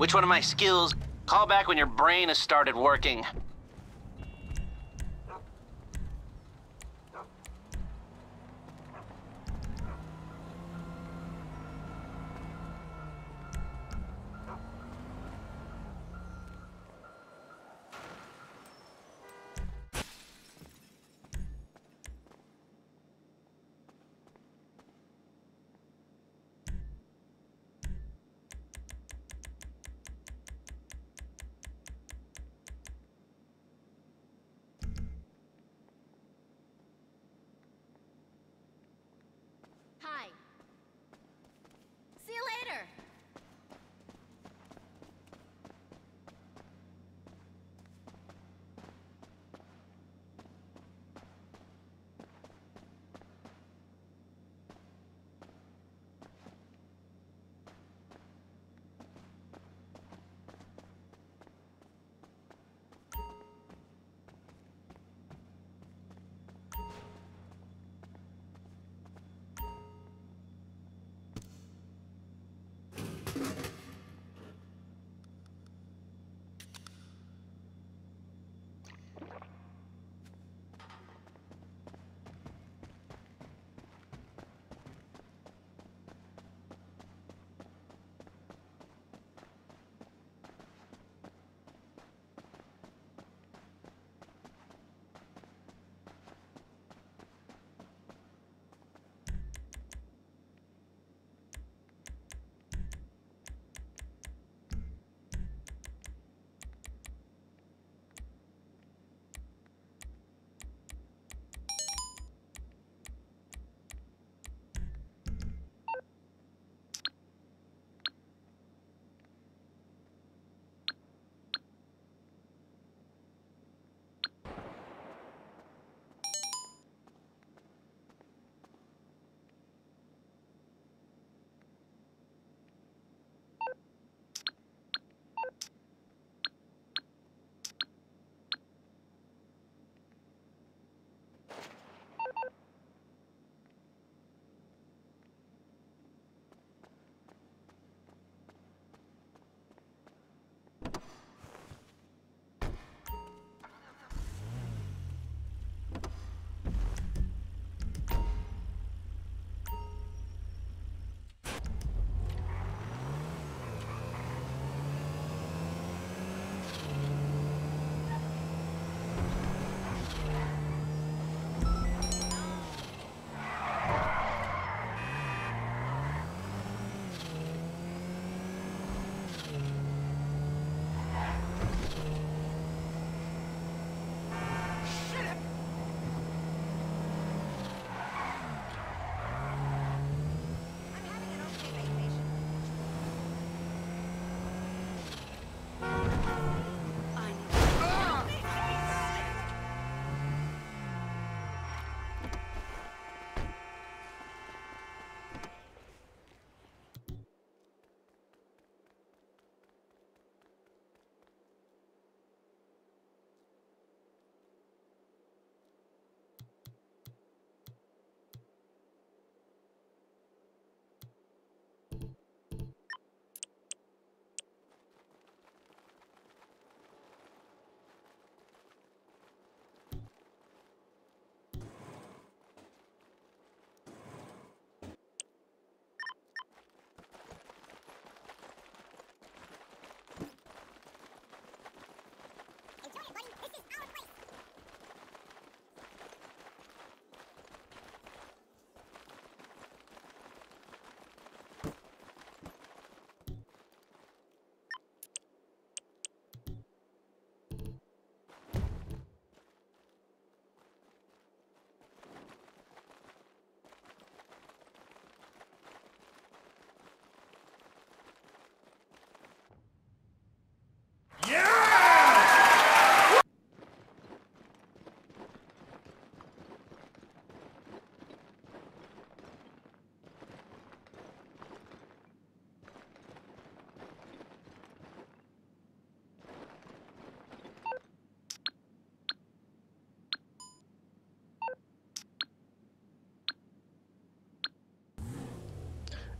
Which one of my skills? Call back when your brain has started working.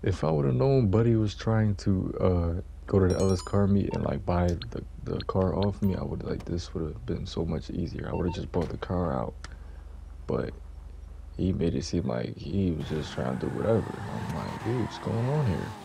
if I would have known Buddy was trying to uh, go to the LS car meet and like buy the, the car off me, I would like this would have been so much easier. I would have just bought the car out, but he made it seem like he was just trying to do whatever. I'm like, dude, what's going on here?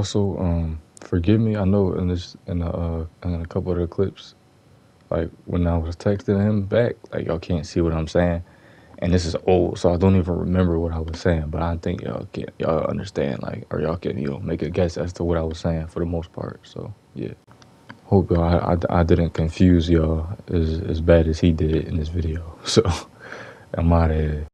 Also, um, forgive me. I know in this in a, uh, in a couple of the clips, like when I was texting him back, like y'all can't see what I'm saying, and this is old, so I don't even remember what I was saying. But I think y'all can y'all understand, like, or y'all can you know make a guess as to what I was saying for the most part. So yeah, hope y'all I, I, I didn't confuse y'all as as bad as he did in this video. So I'm out of here.